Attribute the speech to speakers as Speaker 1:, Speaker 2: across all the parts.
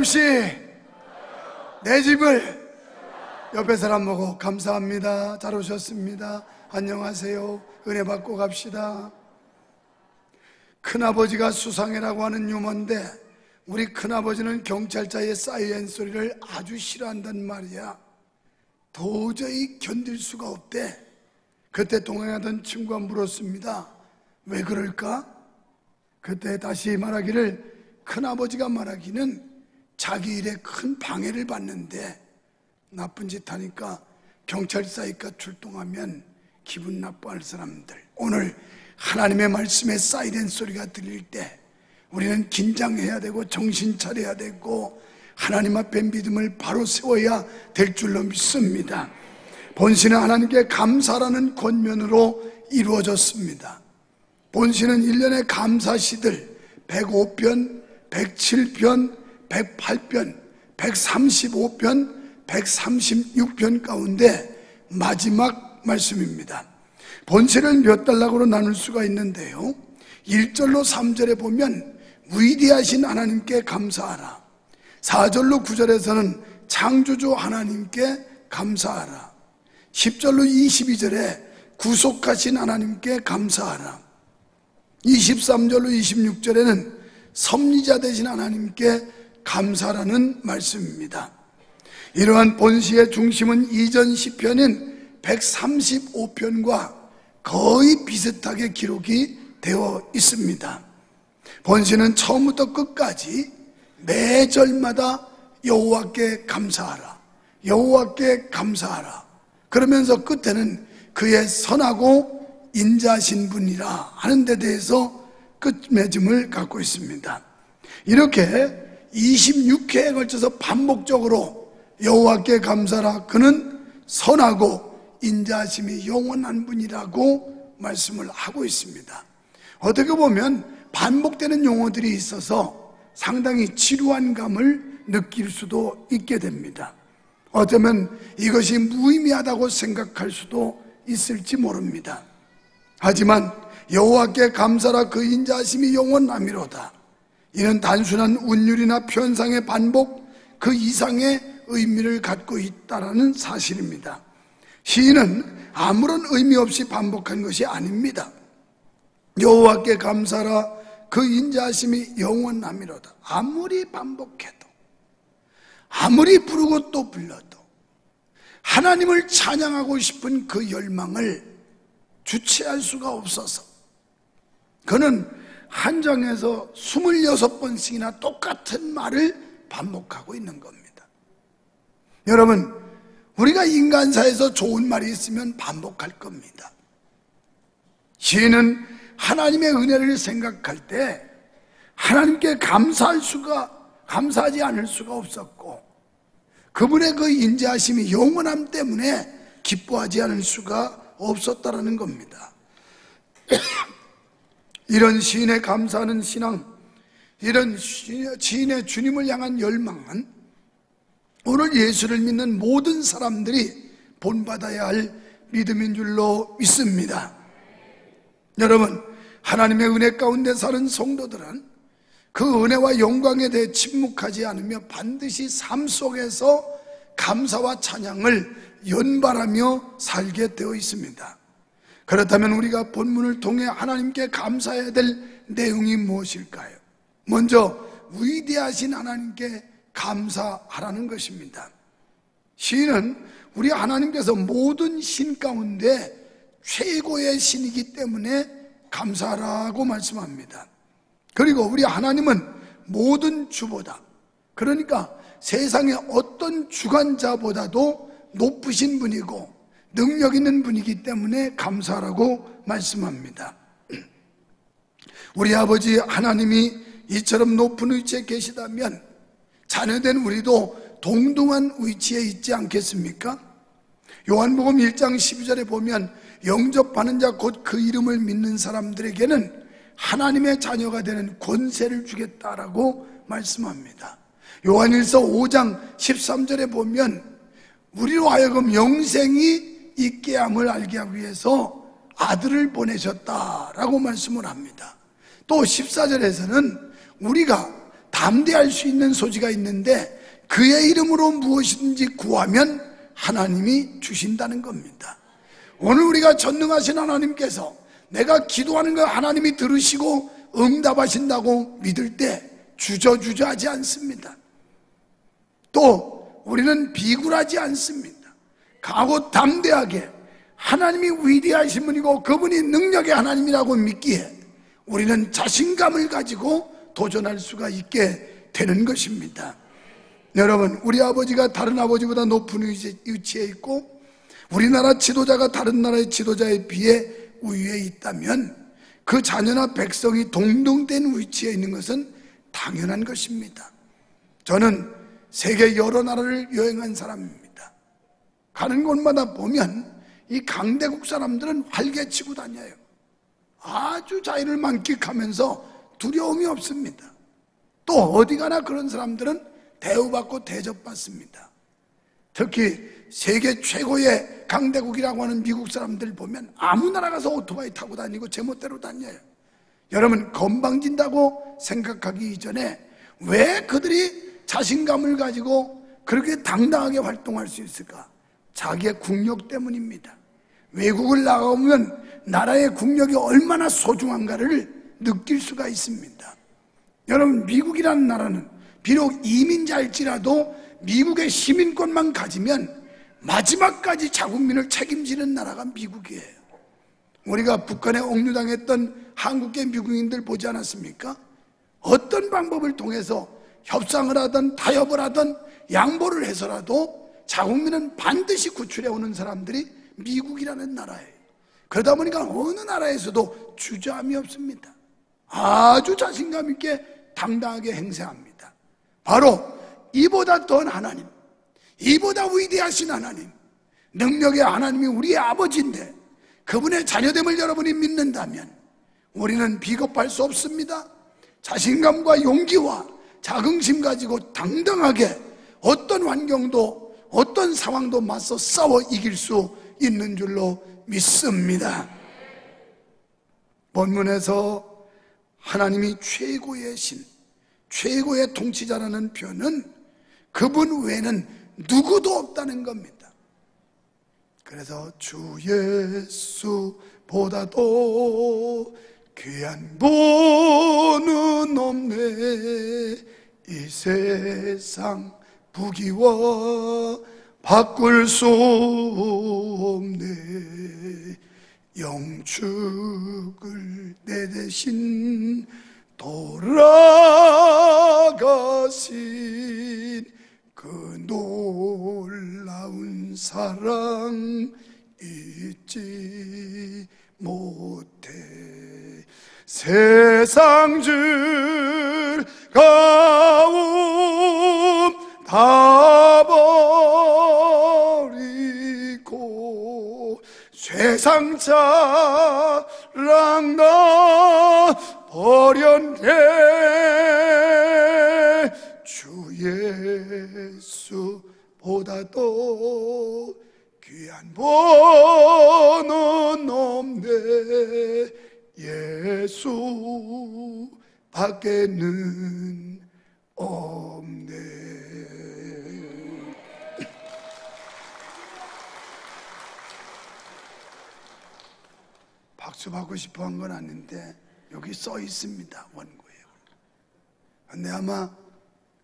Speaker 1: 씨, 내 집을 옆에 사람 보고 감사합니다. 잘 오셨습니다. 안녕하세요. 은혜 받고 갑시다. 큰아버지가 수상해라고 하는 유머인데 우리 큰아버지는 경찰차의 사이렌 소리를 아주 싫어한단 말이야. 도저히 견딜 수가 없대. 그때 동행하던 친구가 물었습니다. 왜 그럴까? 그때 다시 말하기를 큰아버지가 말하기는 자기 일에 큰 방해를 받는데 나쁜 짓 하니까 경찰서니까 출동하면 기분 나빠할 사람들. 오늘 하나님의 말씀에 사이렌 소리가 들릴 때 우리는 긴장해야 되고 정신 차려야 되고 하나님 앞에 믿음을 바로 세워야 될 줄로 믿습니다. 본신은 하나님께 감사라는 권면으로 이루어졌습니다. 본신은 1년의 감사시들 105편, 107편, 108편, 135편, 136편 가운데 마지막 말씀입니다. 본세를 몇 달락으로 나눌 수가 있는데요. 1절로 3절에 보면 위대하신 하나님께 감사하라. 4절로 9절에서는 창조주 하나님께 감사하라. 10절로 22절에 구속하신 하나님께 감사하라. 23절로 26절에는 섭리자 되신 하나님께 감사라는 말씀입니다. 이러한 본시의 중심은 이전 시편인 135편과 거의 비슷하게 기록이 되어 있습니다. 본시는 처음부터 끝까지 매 절마다 여호와께 감사하라. 여호와께 감사하라. 그러면서 끝에는 그의 선하고 인자신 분이라 하는 데 대해서 끝맺음을 갖고 있습니다. 이렇게 26회에 걸쳐서 반복적으로 여호와께 감사라 그는 선하고 인자심이 영원한 분이라고 말씀을 하고 있습니다. 어떻게 보면 반복되는 용어들이 있어서 상당히 지루한 감을 느낄 수도 있게 됩니다. 어쩌면 이것이 무의미하다고 생각할 수도 있을지 모릅니다. 하지만 여호와께 감사라 그 인자심이 영원함이로다. 이는 단순한 운율이나 편상의 반복 그 이상의 의미를 갖고 있다라는 사실입니다. 시인은 아무런 의미 없이 반복한 것이 아닙니다. 여호와께 감사라 그 인자심이 영원함이로다. 아무리 반복해도 아무리 부르고 또 불러도 하나님을 찬양하고 싶은 그 열망을 주체할 수가 없어서 그는 한 장에서 26번씩이나 똑같은 말을 반복하고 있는 겁니다. 여러분, 우리가 인간사에서 좋은 말이 있으면 반복할 겁니다. 시인은 하나님의 은혜를 생각할 때 하나님께 감사할 수가, 감사하지 않을 수가 없었고 그분의 그 인자하심이 영원함 때문에 기뻐하지 않을 수가 없었다라는 겁니다. 이런 시인의 감사하는 신앙, 이런 시인의 주님을 향한 열망은 오늘 예수를 믿는 모든 사람들이 본받아야 할 믿음인 줄로 믿습니다. 여러분, 하나님의 은혜 가운데 사는 성도들은 그 은혜와 영광에 대해 침묵하지 않으며 반드시 삶 속에서 감사와 찬양을 연발하며 살게 되어 있습니다. 그렇다면 우리가 본문을 통해 하나님께 감사해야 될 내용이 무엇일까요? 먼저 위대하신 하나님께 감사하라는 것입니다. 시인은 우리 하나님께서 모든 신 가운데 최고의 신이기 때문에 감사라고 말씀합니다. 그리고 우리 하나님은 모든 주보다 그러니까 세상의 어떤 주관자보다도 높으신 분이고 능력 있는 분이기 때문에 감사라고 말씀합니다. 우리 아버지 하나님이 이처럼 높은 위치에 계시다면 자녀된 우리도 동등한 위치에 있지 않겠습니까? 요한복음 1장 12절에 보면 영접하는 자 곧 그 이름을 믿는 사람들에게는 하나님의 자녀가 되는 권세를 주겠다라고 말씀합니다. 요한일서 5장 13절에 보면 우리로 하여금 영생이 있게 함을 알게 하기 위해서 아들을 보내셨다라고 말씀을 합니다. 또 14절에서는 우리가 담대할 수 있는 소지가 있는데 그의 이름으로 무엇이든지 구하면 하나님이 주신다는 겁니다. 오늘 우리가 전능하신 하나님께서 내가 기도하는 거 하나님이 들으시고 응답하신다고 믿을 때 주저주저 하지 않습니다. 또 우리는 비굴하지 않습니다. 가고 담대하게 하나님이 위대하신 분이고 그분이 능력의 하나님이라고 믿기에 우리는 자신감을 가지고 도전할 수가 있게 되는 것입니다. 여러분, 우리 아버지가 다른 아버지보다 높은 위치에 있고 우리나라 지도자가 다른 나라의 지도자에 비해 우위에 있다면 그 자녀나 백성이 동등된 위치에 있는 것은 당연한 것입니다. 저는 세계 여러 나라를 여행한 사람입니다. 가는 곳마다 보면 이 강대국 사람들은 활개치고 다녀요. 아주 자유를 만끽하면서 두려움이 없습니다. 또 어디 가나 그런 사람들은 대우받고 대접받습니다. 특히 세계 최고의 강대국이라고 하는 미국 사람들 보면 아무 나라 가서 오토바이 타고 다니고 제멋대로 다녀요. 여러분 건방진다고 생각하기 이전에 왜 그들이 자신감을 가지고 그렇게 당당하게 활동할 수 있을까? 자기의 국력 때문입니다. 외국을 나가보면 나라의 국력이 얼마나 소중한가를 느낄 수가 있습니다. 여러분, 미국이라는 나라는 비록 이민자일지라도 미국의 시민권만 가지면 마지막까지 자국민을 책임지는 나라가 미국이에요. 우리가 북한에 억류당했던 한국계 미국인들 보지 않았습니까? 어떤 방법을 통해서 협상을 하든 타협을 하든 양보를 해서라도 자국민은 반드시 구출해 오는 사람들이 미국이라는 나라예요. 그러다 보니까 어느 나라에서도 주저함이 없습니다. 아주 자신감 있게 당당하게 행세합니다. 바로 이보다 더한 하나님, 이보다 위대하신 하나님, 능력의 하나님이 우리의 아버지인데 그분의 자녀됨을 여러분이 믿는다면 우리는 비겁할 수 없습니다. 자신감과 용기와 자긍심 가지고 당당하게 어떤 환경도 어떤 상황도 맞서 싸워 이길 수 있는 줄로 믿습니다. 본문에서 하나님이 최고의 신, 최고의 통치자라는 표현은 그분 외에는 누구도 없다는 겁니다. 그래서 주 예수보다도 귀한 분은 없네 이 세상 부귀와 바꿀 수 없네. 영축을 내 대신 돌아가신 그 놀라운 사랑 잊지 못해. 세상 즐거움 다 버리고 세상 자랑 다 버렸네. 주 예수보다도 귀한 번은 없네. 예수 밖에는 없네 받고 싶어 한 건 아닌데 여기 써 있습니다 원고에 근데 아마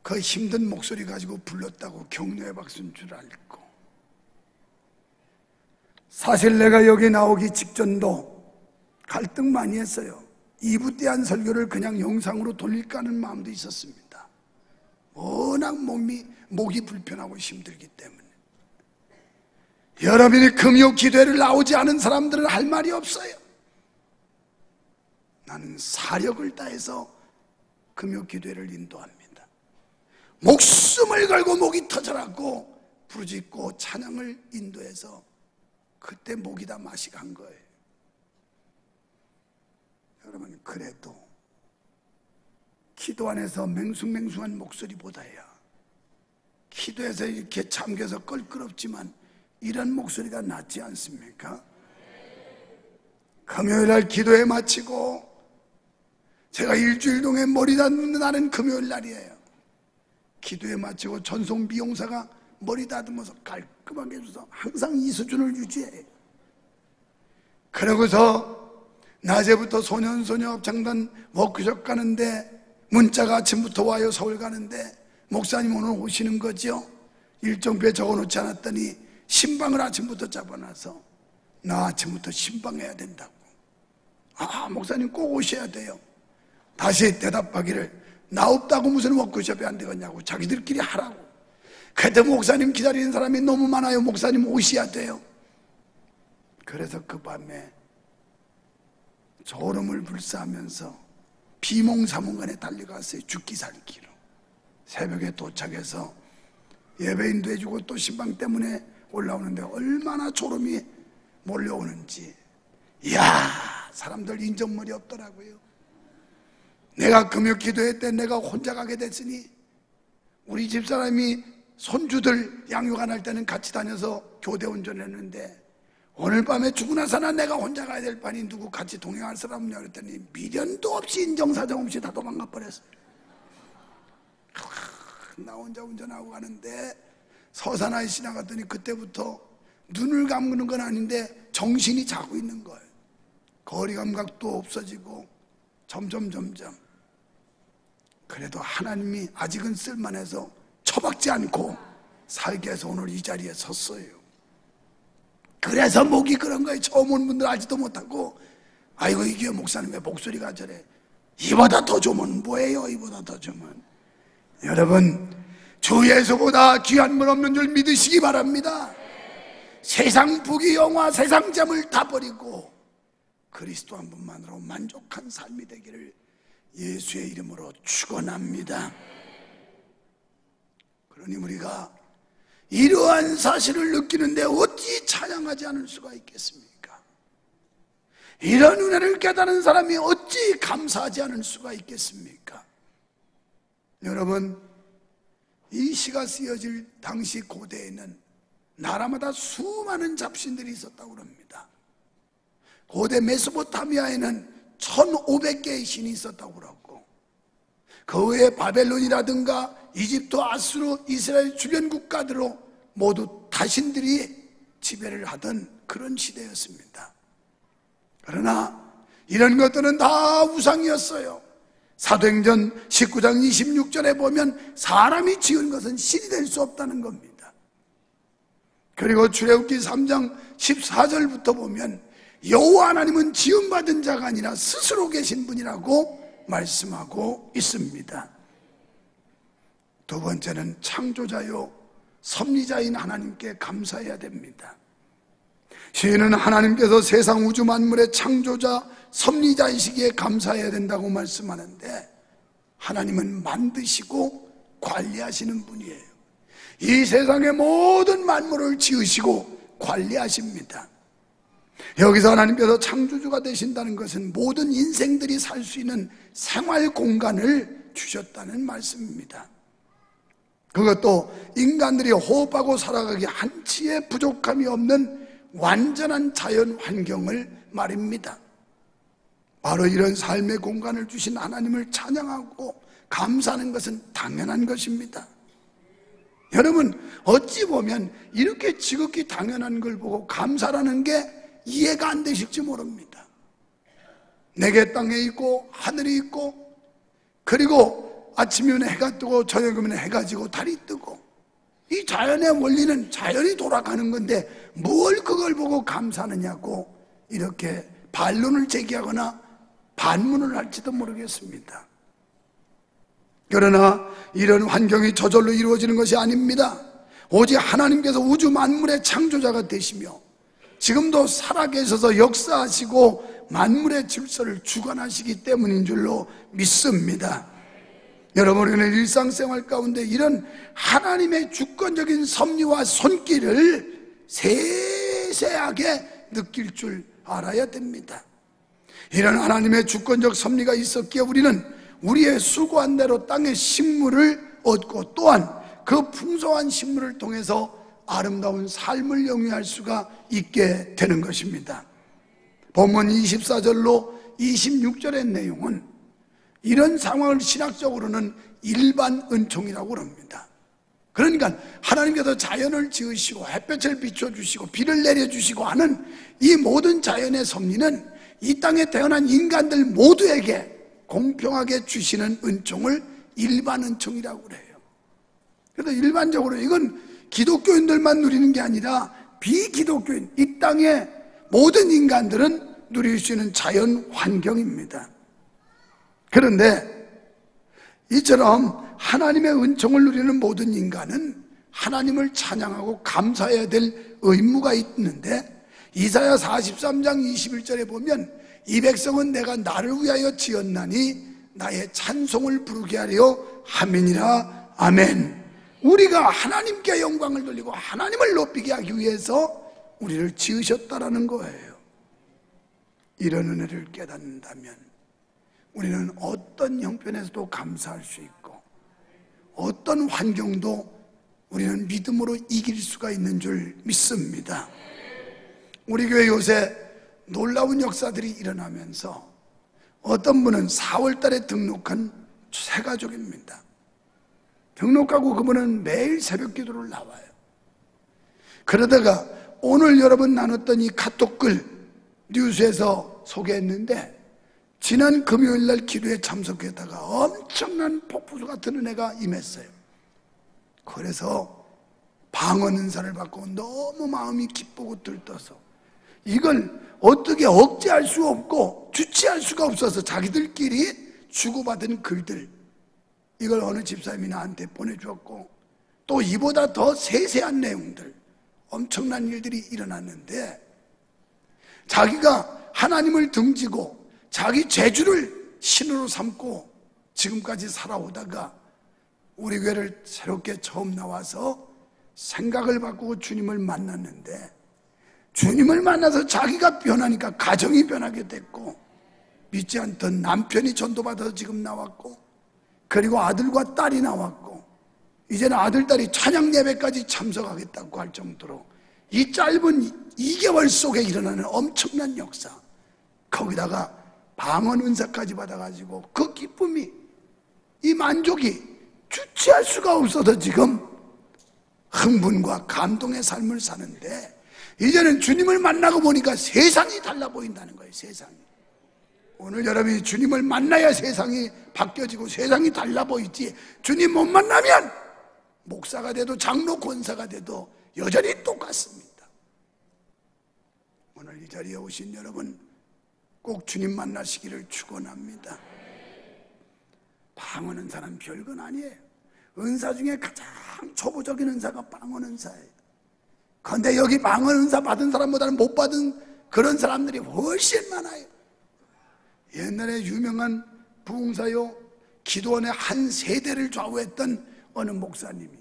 Speaker 1: 그 힘든 목소리 가지고 불렀다고 격려의 박수인 줄 알고 사실 내가 여기 나오기 직전도 갈등 많이 했어요. 이부대한 설교를 그냥 영상으로 돌릴까 하는 마음도 있었습니다. 워낙 몸이, 목이 불편하고 힘들기 때문에. 여러분이 금요 기도회를 나오지 않은 사람들은 할 말이 없어요. 나는 사력을 다해서 금요 기도회를 인도합니다. 목숨을 걸고 목이 터져라고 부르짖고 찬양을 인도해서 그때 목이 다 맛이 간 거예요. 여러분 그래도 기도 안에서 맹숭맹숭한 목소리보다야 기도에서 이렇게 잠겨서 껄끄럽지만 이런 목소리가 낫지 않습니까? 금요일 날 기도에 마치고 제가 일주일 동안 머리 다듬는 날은 금요일 날이에요. 기도에 마치고 전송 미용사가 머리 다듬어서 깔끔하게 해줘서 항상 이 수준을 유지해요. 그러고서 낮에부터 소년소녀 합창단 워크숍 가는데 문자가 아침부터 와요 서울 가는데 목사님 오늘 오시는 거죠? 일정표에 적어놓지 않았더니 신방을 아침부터 잡아놔서 나 아침부터 신방해야 된다고 아 목사님 꼭 오셔야 돼요 다시 대답하기를 나 없다고 무슨 워크숍이 안 되겠냐고 자기들끼리 하라고. 그래도 목사님 기다리는 사람이 너무 많아요. 목사님 오셔야 돼요. 그래서 그 밤에 졸음을 불사하면서 비몽사몽간에 달려갔어요. 죽기 살기로. 새벽에 도착해서 예배인도 해주고 또 신방 때문에 올라오는데 얼마나 졸음이 몰려오는지. 이야 사람들 인정머리 없더라고요 내가 금요 기도회 때 내가 혼자 가게 됐으니 우리 집사람이 손주들 양육 안 할 때는 같이 다녀서 교대 운전했는데 오늘 밤에 죽으나 사나 내가 혼자 가야 될 판이 누구 같이 동행할 사람 없냐 그랬더니 미련도 없이 인정사정 없이 다 도망가 버렸어요 나 혼자 운전하고 가는데 서산아이 지나갔더니 그때부터 눈을 감는 건 아닌데 정신이 자고 있는 거예요 거리 감각도 없어지고 점점 점점 그래도 하나님이 아직은 쓸만해서 처박지 않고 살게 해서 오늘 이 자리에 섰어요 그래서 목이 그런 거예요. 처음 온 분들 알지도 못하고 아이고 이게 목사님의 목소리가 저래. 이보다 더 좋으면 뭐예요? 이보다 더 좋으면 여러분 주 예수보다 귀한 분 없는 줄 믿으시기 바랍니다. 세상 부귀 영화 세상 잠을 다 버리고 그리스도 한 분만으로 만족한 삶이 되기를 예수의 이름으로 축원합니다. 그러니 우리가 이러한 사실을 느끼는데 어찌 찬양하지 않을 수가 있겠습니까? 이런 은혜를 깨달은 사람이 어찌 감사하지 않을 수가 있겠습니까? 여러분, 이 시가 쓰여질 당시 고대에는 나라마다 수많은 잡신들이 있었다고 합니다. 고대 메소포타미아에는 1500개의 신이 있었다고 그러고 그 외에 바벨론이라든가 이집트, 아수르, 이스라엘 주변 국가들로 모두 다신들이 지배를 하던 그런 시대였습니다. 그러나 이런 것들은 다 우상이었어요. 사도행전 19장 26절에 보면 사람이 지은 것은 신이 될 수 없다는 겁니다. 그리고 출애굽기 3장 14절부터 보면 여호와 하나님은 지음 받은 자가 아니라 스스로 계신 분이라고 말씀하고 있습니다. 두 번째는 창조자요 섭리자인 하나님께 감사해야 됩니다. 시인은 하나님께서 세상 우주 만물의 창조자 섭리자이시기에 감사해야 된다고 말씀하는데 하나님은 만드시고 관리하시는 분이에요. 이 세상의 모든 만물을 지으시고 관리하십니다. 여기서 하나님께서 창조주가 되신다는 것은 모든 인생들이 살 수 있는 생활 공간을 주셨다는 말씀입니다. 그것도 인간들이 호흡하고 살아가기 한치의 부족함이 없는 완전한 자연 환경을 말입니다. 바로 이런 삶의 공간을 주신 하나님을 찬양하고 감사하는 것은 당연한 것입니다. 여러분, 어찌 보면 이렇게 지극히 당연한 걸 보고 감사라는 게 이해가 안 되실지 모릅니다. 내게 땅에 있고 하늘이 있고 그리고 아침이면 해가 뜨고 저녁이면 해가 지고 달이 뜨고 이 자연의 원리는 자연이 돌아가는 건데 뭘 그걸 보고 감사하느냐고 이렇게 반론을 제기하거나 반문을 할지도 모르겠습니다. 그러나 이런 환경이 저절로 이루어지는 것이 아닙니다. 오직 하나님께서 우주 만물의 창조자가 되시며 지금도 살아계셔서 역사하시고 만물의 질서를 주관하시기 때문인 줄로 믿습니다. 여러분의 일상생활 가운데 이런 하나님의 주권적인 섭리와 손길을 세세하게 느낄 줄 알아야 됩니다. 이런 하나님의 주권적 섭리가 있었기에 우리는 우리의 수고한 대로 땅의 식물을 얻고 또한 그 풍성한 식물을 통해서 아름다운 삶을 영위할 수가 있게 되는 것입니다. 본문 24절로 26절의 내용은 이런 상황을 신학적으로는 일반 은총이라고 그럽니다. 그러니까 하나님께서 자연을 지으시고 햇볕을 비춰주시고 비를 내려주시고 하는 이 모든 자연의 섭리는 이 땅에 태어난 인간들 모두에게 공평하게 주시는 은총을 일반 은총이라고 그래요. 그래서 일반적으로 이건 기독교인들만 누리는 게 아니라 비기독교인, 이 땅의 모든 인간들은 누릴 수 있는 자연 환경입니다. 그런데 이처럼 하나님의 은총을 누리는 모든 인간은 하나님을 찬양하고 감사해야 될 의무가 있는데 이사야 43장 21절에 보면 이 백성은 내가 나를 위하여 지었나니 나의 찬송을 부르게 하려 함이니라 아멘 우리가 하나님께 영광을 돌리고 하나님을 높이게 하기 위해서 우리를 지으셨다라는 거예요 이런 은혜를 깨닫는다면 우리는 어떤 형편에서도 감사할 수 있고 어떤 환경도 우리는 믿음으로 이길 수가 있는 줄 믿습니다. 우리 교회 요새 놀라운 역사들이 일어나면서 어떤 분은 4월 달에 등록한 새 가족입니다. 등록하고 그분은 매일 새벽 기도를 나와요. 그러다가 오늘 여러분 나눴던 이 카톡 글 뉴스에서 소개했는데 지난 금요일 날 기도에 참석했다가 엄청난 폭포수 같은 은혜가 임했어요. 그래서 방언 은사를 받고 너무 마음이 기쁘고 들떠서 이걸 어떻게 억제할 수 없고 주체할 수가 없어서 자기들끼리 주고받은 글들 이걸 어느 집사님이 나한테 보내주었고 또 이보다 더 세세한 내용들 엄청난 일들이 일어났는데 자기가 하나님을 등지고 자기 재주를 신으로 삼고 지금까지 살아오다가 우리 교회를 새롭게 처음 나와서 생각을 바꾸고 주님을 만났는데 주님을 만나서 자기가 변하니까 가정이 변하게 됐고 믿지 않던 남편이 전도받아서 지금 나왔고 그리고 아들과 딸이 나왔고 이제는 아들, 딸이 찬양 예배까지 참석하겠다고 할 정도로 이 짧은 2개월 속에 일어나는 엄청난 역사 거기다가 방언 은사까지 받아가지고 그 기쁨이 이 만족이 주체할 수가 없어서 지금 흥분과 감동의 삶을 사는데 이제는 주님을 만나고 보니까 세상이 달라 보인다는 거예요 세상이 오늘 여러분이 주님을 만나야 세상이 바뀌어지고 세상이 달라 보이지 주님 못 만나면 목사가 돼도 장로 권사가 돼도 여전히 똑같습니다 오늘 이 자리에 오신 여러분 꼭 주님 만나시기를 축원합니다. 방언 은사는 별건 아니에요. 은사 중에 가장 초보적인 은사가 방언 은사예요. 그런데 여기 방언 은사 받은 사람보다는 못 받은 그런 사람들이 훨씬 많아요. 옛날에 유명한 부흥사요 기도원의 한 세대를 좌우했던 어느 목사님이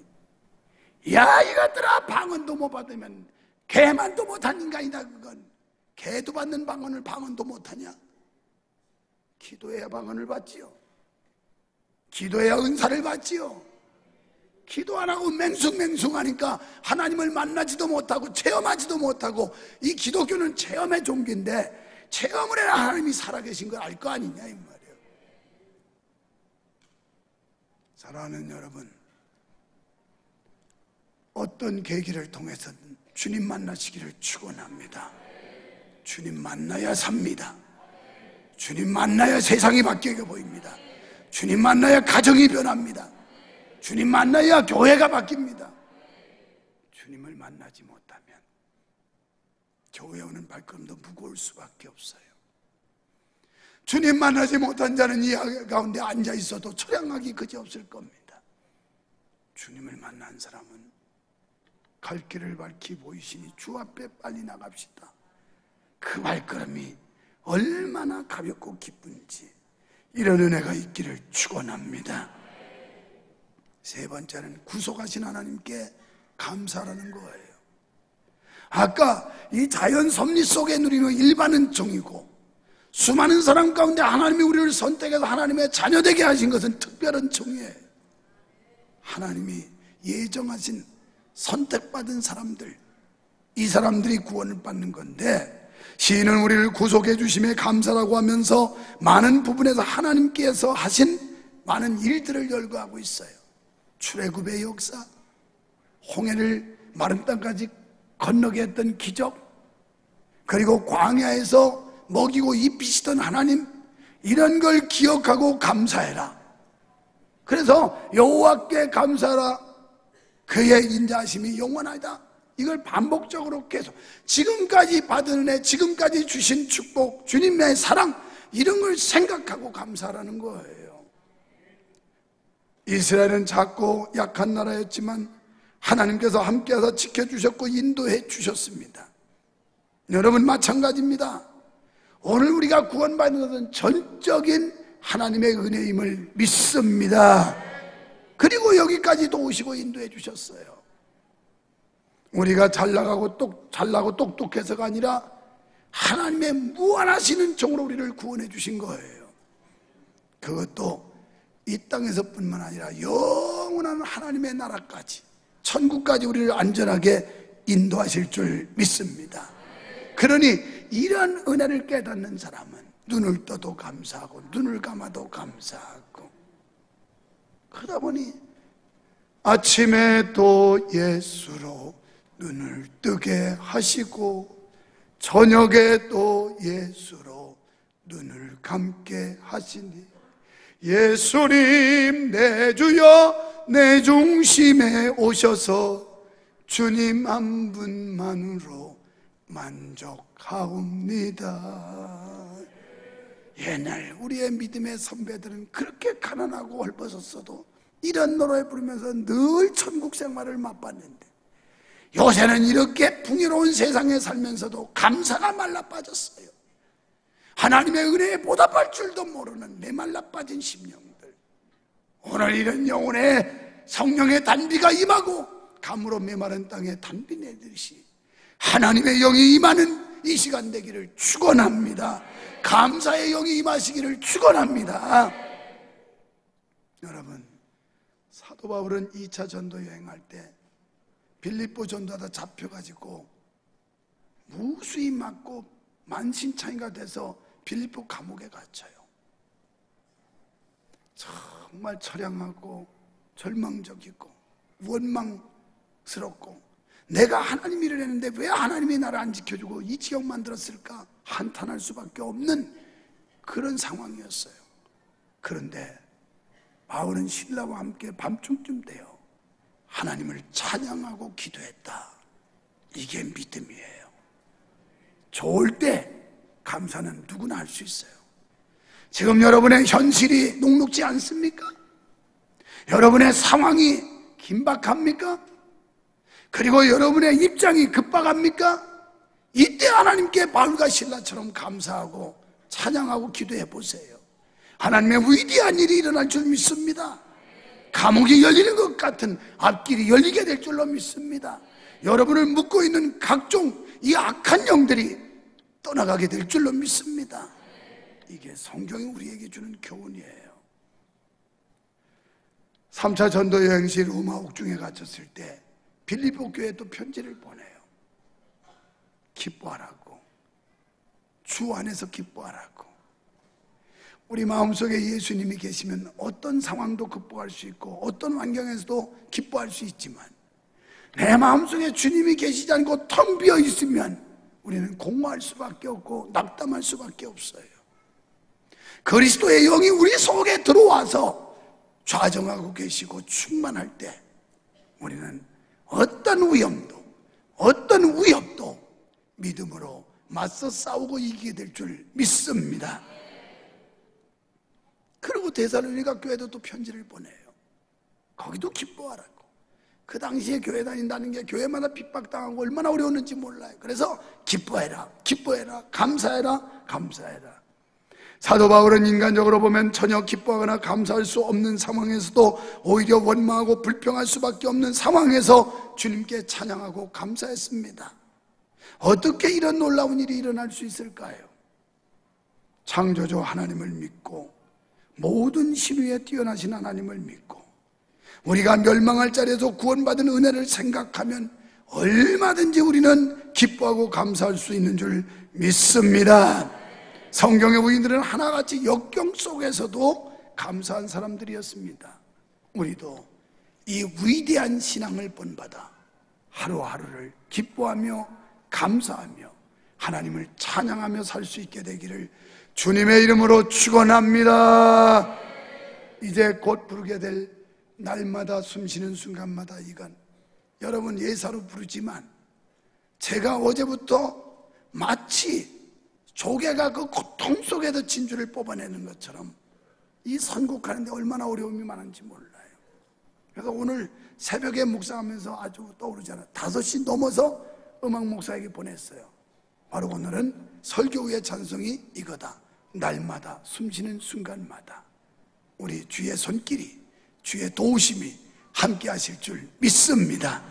Speaker 1: 야 이것들아 방언도 못 받으면 개만도 못한 인간이다 그건 개도 받는 방언을 방언도 못하냐? 기도해야 방언을 받지요. 기도해야 은사를 받지요. 기도 안 하고 맹숭맹숭하니까 하나님을 만나지도 못하고 체험하지도 못하고 이 기독교는 체험의 종교인데 체험을 해야 하나님이 살아계신 걸 알 거 아니냐 이 말이에요. 사랑하는 여러분, 어떤 계기를 통해서든 주님 만나시기를 축원합니다. 주님 만나야 삽니다. 주님 만나야 세상이 바뀌게 보입니다. 주님 만나야 가정이 변합니다. 주님 만나야 교회가 바뀝니다. 주님을 만나지 못하면 교회 오는 발걸음도 무거울 수밖에 없어요. 주님 만나지 못한 자는 이 가운데 앉아 있어도 처량하기 그지 없을 겁니다. 주님을 만난 사람은 갈 길을 밝히 보이시니 주 앞에 빨리 나갑시다. 그 발걸음이 얼마나 가볍고 기쁜지 이런 은혜가 있기를 축원합니다. 세 번째는 구속하신 하나님께 감사라는 거예요. 아까 이 자연 섭리 속에 누리는 일반은 종이고 수많은 사람 가운데 하나님이 우리를 선택해서 하나님의 자녀되게 하신 것은 특별한 종이에요. 하나님이 예정하신 선택받은 사람들, 이 사람들이 구원을 받는 건데 시인은 우리를 구속해 주심에 감사라고 하면서 많은 부분에서 하나님께서 하신 많은 일들을 열거하고 있어요. 출애굽의 역사, 홍해를 마른 땅까지 건너게 했던 기적, 그리고 광야에서 먹이고 입히시던 하나님, 이런 걸 기억하고 감사해라. 그래서 여호와께 감사라. 그의 인자심이 영원하다. 이걸 반복적으로 계속 지금까지 받은 은혜, 지금까지 주신 축복, 주님의 사랑 이런 걸 생각하고 감사라는 거예요. 이스라엘은 작고 약한 나라였지만 하나님께서 함께해서 지켜주셨고 인도해 주셨습니다. 여러분 마찬가지입니다. 오늘 우리가 구원받는 것은 전적인 하나님의 은혜임을 믿습니다. 그리고 여기까지도 오시고 인도해 주셨어요. 우리가 잘나가고 똑, 잘나고 똑똑해서가 아니라 하나님의 무한하시는 종으로 우리를 구원해 주신 거예요. 그것도 이 땅에서 뿐만 아니라 영원한 하나님의 나라까지, 천국까지 우리를 안전하게 인도하실 줄 믿습니다. 그러니 이런 은혜를 깨닫는 사람은 눈을 떠도 감사하고 눈을 감아도 감사하고 그러다 보니 아침에 또 예수로 눈을 뜨게 하시고 저녁에 또 예수로 눈을 감게 하시니 예수님 내 주여 내 중심에 오셔서 주님 한 분만으로 만족하옵니다. 옛날 우리의 믿음의 선배들은 그렇게 가난하고 헐벗었어도 이런 노래 부르면서 늘 천국 생활을 맛봤는데 요새는 이렇게 풍요로운 세상에 살면서도 감사가 말라 빠졌어요. 하나님의 은혜에 보답할 줄도 모르는 메말라 빠진 심령들. 오늘 이런 영혼에 성령의 단비가 임하고 감으로 메마른 땅에 단비 내듯이 하나님의 영이 임하는 이 시간 되기를 축원합니다. 감사의 영이 임하시기를 축원합니다. 여러분 사도 바울은 2차 전도 여행할 때 빌립보 전도하다 잡혀가지고 무수히 맞고 만신창이가 돼서 빌립보 감옥에 갇혀요. 정말 처량하고 절망적이고 원망스럽고 내가 하나님 일을 했는데 왜 하나님이 나를 안 지켜주고 이 지경 만들었을까 한탄할 수밖에 없는 그런 상황이었어요. 그런데 바울은 신라와 함께 밤중쯤 되어 하나님을 찬양하고 기도했다. 이게 믿음이에요. 좋을 때 감사는 누구나 할 수 있어요. 지금 여러분의 현실이 녹록지 않습니까? 여러분의 상황이 긴박합니까? 그리고 여러분의 입장이 급박합니까? 이때 하나님께 바울과 신라처럼 감사하고 찬양하고 기도해 보세요. 하나님의 위대한 일이 일어날 줄 믿습니다. 감옥이 열리는 것 같은 앞길이 열리게 될 줄로 믿습니다. 여러분을 묶고 있는 각종 이 악한 영들이 떠나가게 될 줄로 믿습니다. 이게 성경이 우리에게 주는 교훈이에요. 3차 전도 여행 시 로마 옥중에 갇혔을 때 빌리보 교회에 또 편지를 보내요. 기뻐하라고. 주 안에서 기뻐하라고. 우리 마음속에 예수님이 계시면 어떤 상황도 극복할 수 있고 어떤 환경에서도 기뻐할 수 있지만 내 마음속에 주님이 계시지 않고 텅 비어 있으면 우리는 공허할 수밖에 없고 낙담할 수밖에 없어요. 그리스도의 영이 우리 속에 들어와서 좌정하고 계시고 충만할 때 우리는 어떤 위험도 어떤 위협도 믿음으로 맞서 싸우고 이기게 될 줄 믿습니다. 그리고 대살로니가 교회도 또 편지를 보내요. 거기도 기뻐하라고. 그 당시에 교회 다닌다는 게 교회마다 핍박당하고 얼마나 어려웠는지 몰라요. 그래서 기뻐해라, 기뻐해라, 감사해라, 감사해라. 사도 바울은 인간적으로 보면 전혀 기뻐하거나 감사할 수 없는 상황에서도 오히려 원망하고 불평할 수밖에 없는 상황에서 주님께 찬양하고 감사했습니다. 어떻게 이런 놀라운 일이 일어날 수 있을까요? 창조주 하나님을 믿고 모든 신위에 뛰어나신 하나님을 믿고 우리가 멸망할 자리에서 구원받은 은혜를 생각하면 얼마든지 우리는 기뻐하고 감사할 수 있는 줄 믿습니다. 성경의 부인들은 하나같이 역경 속에서도 감사한 사람들이었습니다. 우리도 이 위대한 신앙을 본받아 하루하루를 기뻐하며 감사하며 하나님을 찬양하며 살 수 있게 되기를 주님의 이름으로 축원합니다. 이제 곧 부르게 될 날마다 숨쉬는 순간마다 이건 여러분 예사로 부르지만 제가 어제부터 마치 조개가 그 고통 속에서 진주를 뽑아내는 것처럼 이 선곡하는데 얼마나 어려움이 많은지 몰라요. 그래서 오늘 새벽에 묵상하면서 아주 떠오르잖아요. 5시 넘어서 음악 목사에게 보냈어요. 바로 오늘은 설교 후의 찬송이 이거다. 날마다 숨쉬는 순간마다 우리 주의 손길이 주의 도우심이 함께 하실 줄 믿습니다.